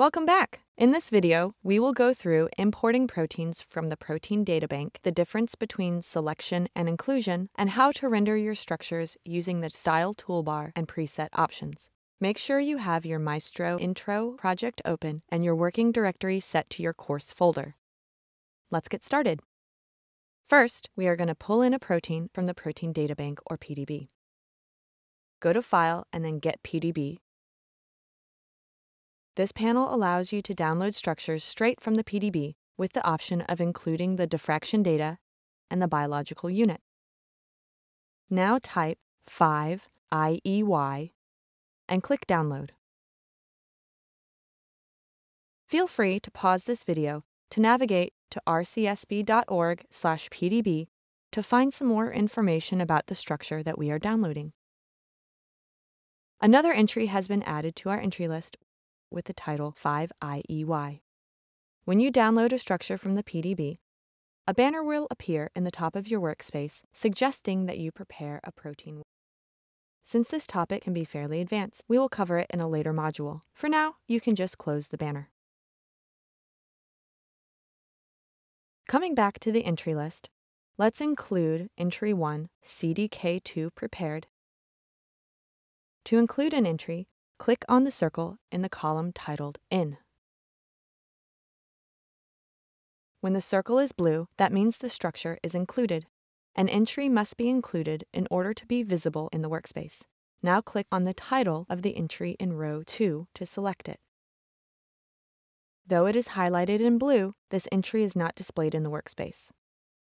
Welcome back! In this video, we will go through importing proteins from the Protein Data Bank, the difference between selection and inclusion, and how to render your structures using the Style toolbar and preset options. Make sure you have your Maestro Intro project open and your working directory set to your course folder. Let's get started. First, we are going to pull in a protein from the Protein Data Bank or PDB. Go to File and then Get PDB this panel allows you to download structures straight from the PDB with the option of including the diffraction data and the biological unit. Now type 5IEY and click Download. Feel free to pause this video to navigate to rcsb.org/pdb to find some more information about the structure that we are downloading. Another entry has been added to our entry list with the title 5IEY. When you download a structure from the PDB, a banner will appear in the top of your workspace suggesting that you prepare a protein. Since this topic can be fairly advanced, we will cover it in a later module. For now, you can just close the banner. Coming back to the entry list, let's include entry 1, CDK2 prepared. To include an entry, click on the circle in the column titled In. When the circle is blue, that means the structure is included. An entry must be included in order to be visible in the workspace. Now click on the title of the entry in row 2 to select it. Though it is highlighted in blue, this entry is not displayed in the workspace.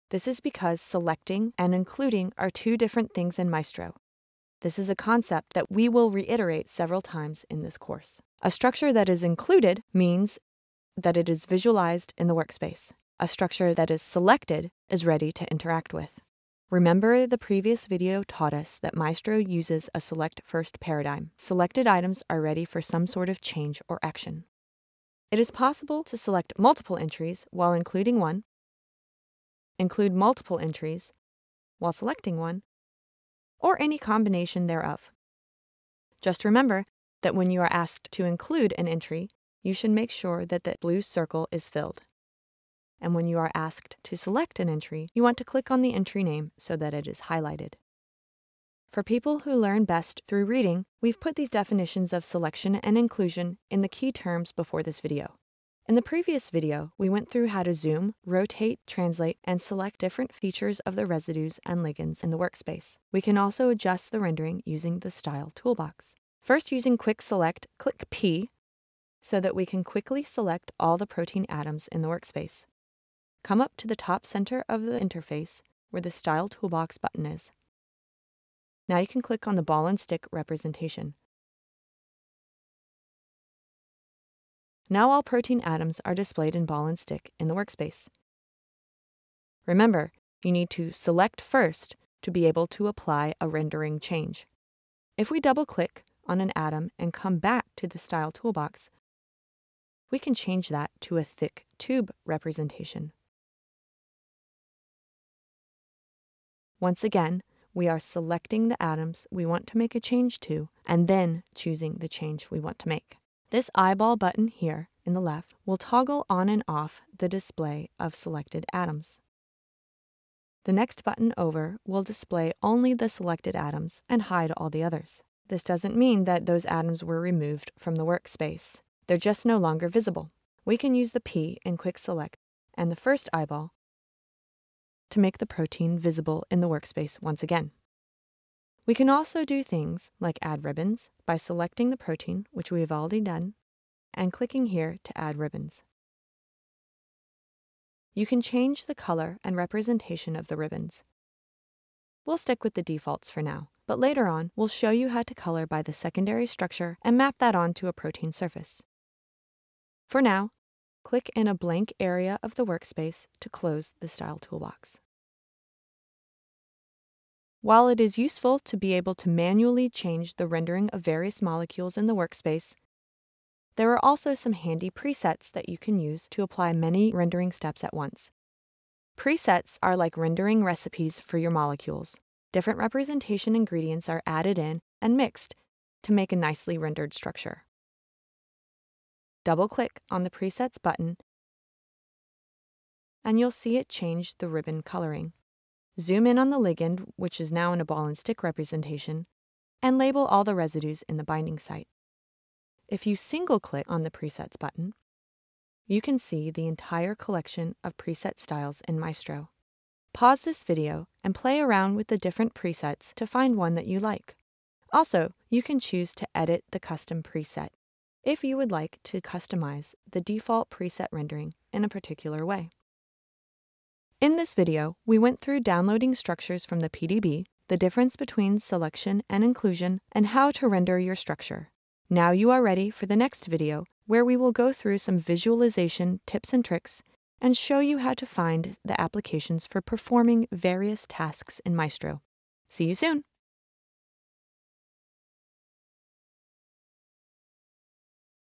This is because selecting and including are two different things in Maestro. This is a concept that we will reiterate several times in this course. A structure that is included means that it is visualized in the workspace. A structure that is selected is ready to interact with. Remember the previous video taught us that Maestro uses a select first paradigm. Selected items are ready for some sort of change or action. It is possible to select multiple entries while including one, include multiple entries while selecting one, or any combination thereof. Just remember that when you are asked to include an entry, you should make sure that the blue circle is filled. And when you are asked to select an entry, you want to click on the entry name so that it is highlighted. For people who learn best through reading, we've put these definitions of selection and inclusion in the key terms before this video. In the previous video, we went through how to zoom, rotate, translate, and select different features of the residues and ligands in the workspace. We can also adjust the rendering using the Style toolbox. First, using Quick Select, click P so that we can quickly select all the protein atoms in the workspace. Come up to the top center of the interface where the Style Toolbox button is. Now you can click on the ball and stick representation. Now all protein atoms are displayed in ball and stick in the workspace. Remember, you need to select first to be able to apply a rendering change. If we double-click on an atom and come back to the Style toolbox, we can change that to a thick tube representation. Once again, we are selecting the atoms we want to make a change to and then choosing the change we want to make. This eyeball button here in the left will toggle on and off the display of selected atoms. The next button over will display only the selected atoms and hide all the others. This doesn't mean that those atoms were removed from the workspace. They're just no longer visible. We can use the P in Quick Select and the first eyeball to make the protein visible in the workspace once again. We can also do things like add ribbons by selecting the protein, which we have already done, and clicking here to add ribbons. You can change the color and representation of the ribbons. We'll stick with the defaults for now, but later on we'll show you how to color by the secondary structure and map that onto a protein surface. For now, click in a blank area of the workspace to close the Style toolbox. While it is useful to be able to manually change the rendering of various molecules in the workspace, there are also some handy presets that you can use to apply many rendering steps at once. Presets are like rendering recipes for your molecules. Different representation ingredients are added in and mixed to make a nicely rendered structure. Double-click on the Presets button and you'll see it change the ribbon coloring. Zoom in on the ligand, which is now in a ball and stick representation, and label all the residues in the binding site. If you single-click on the Presets button, you can see the entire collection of preset styles in Maestro. Pause this video and play around with the different presets to find one that you like. Also, you can choose to edit the custom preset if you would like to customize the default preset rendering in a particular way. In this video, we went through downloading structures from the PDB, the difference between selection and inclusion, and how to render your structure. Now you are ready for the next video, where we will go through some visualization tips and tricks and show you how to find the applications for performing various tasks in Maestro. See you soon!